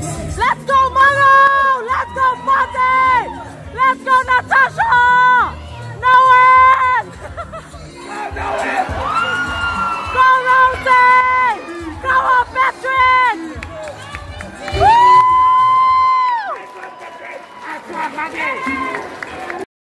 Let's go, Mono! Let's go, Pate! Let's go, Natasha! Noel! Noel! go, Rose! Go on, Patrick! Woo!